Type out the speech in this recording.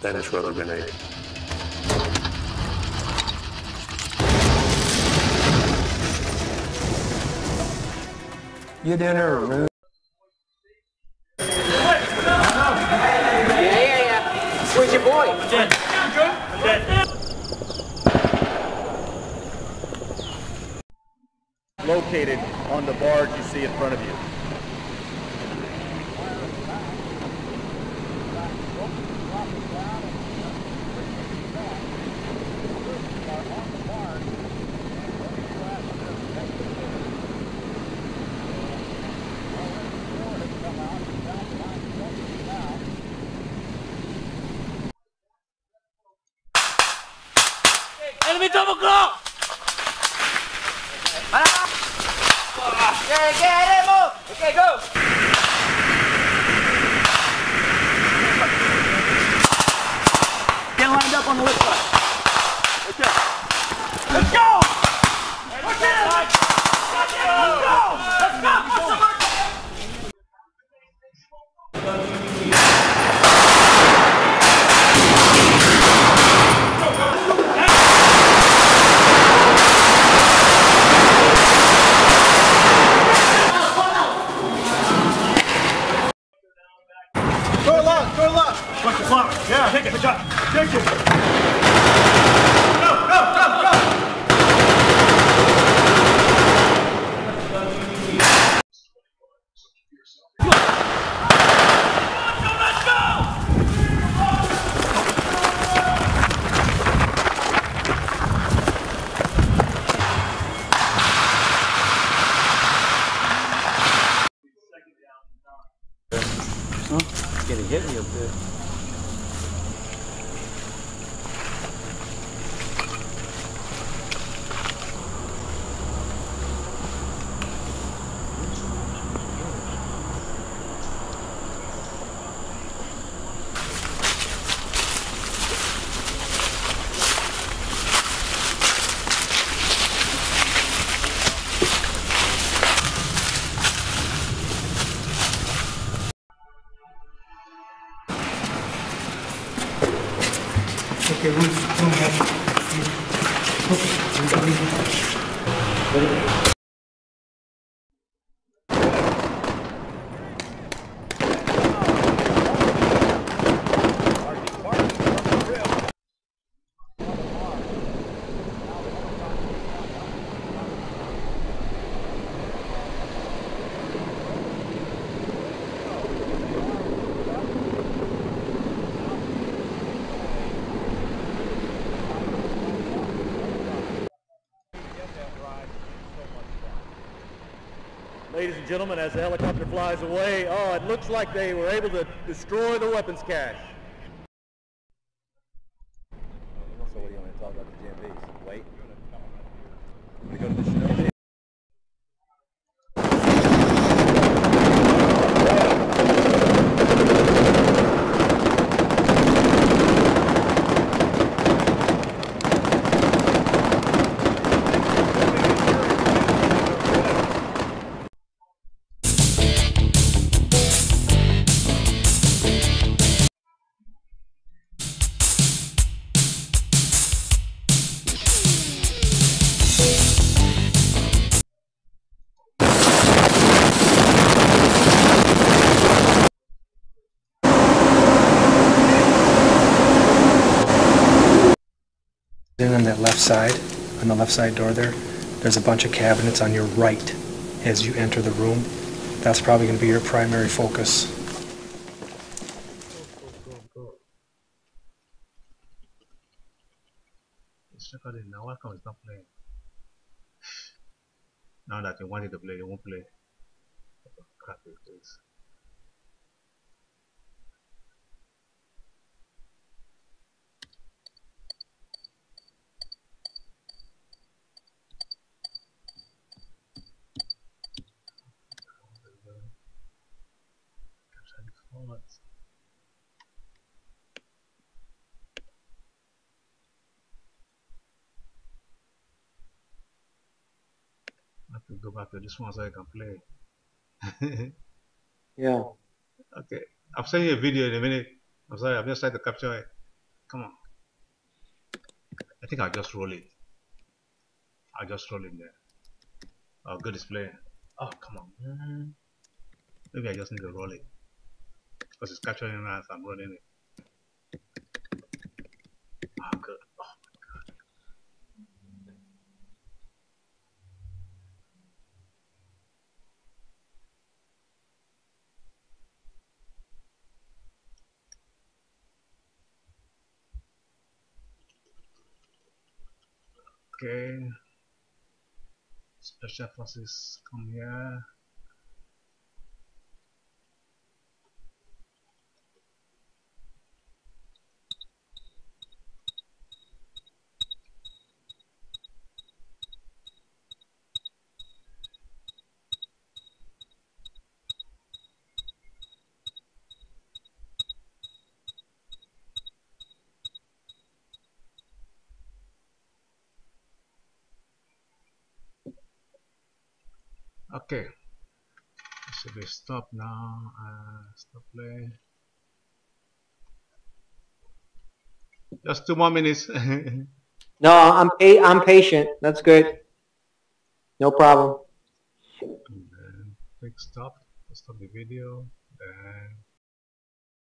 Dennis rubber grenade. You dinner rude. Yeah, yeah, yeah. Where's your boy? located on the barge you see in front of you. Enemy double! Yeah, get him up. Okay, go. Get lined up on the left side. Right there. Let's go! Let's go! Let's go! Let's go! Door lock, door lock. Watch the clock. Yeah, take it. Good job. Take it. Go, go, go, go. Let's go! Getting hit real good. Okay, we don't have. Okay, Ladies and gentlemen, as the helicopter flies away, oh, it looks like they were able to destroy the weapons cache. Then on that left side, on the left side door there, there's a bunch of cabinets on your right as you enter the room. That's probably going to be your primary focus. Now. Why come it's not playing? Now that you wanted to play, you won't play. Crap is components. I have to go back to this one so I can play. yeah. Okay. I'm sending you a video in a minute. I'm sorry, I'm just trying to capture it. Come on. I think I'll just roll it. I'll just roll it there. Oh, good display. Oh, come on. Maybe I just need to roll it. Because it's capturing as I'm running it. Oh, good. Oh, my God. Okay. Special forces come here. Okay. Should we stop now? Uh, stop play. Just two more minutes. No, I'm pa- I'm patient. That's good. No problem. and then click stop stop the video. Then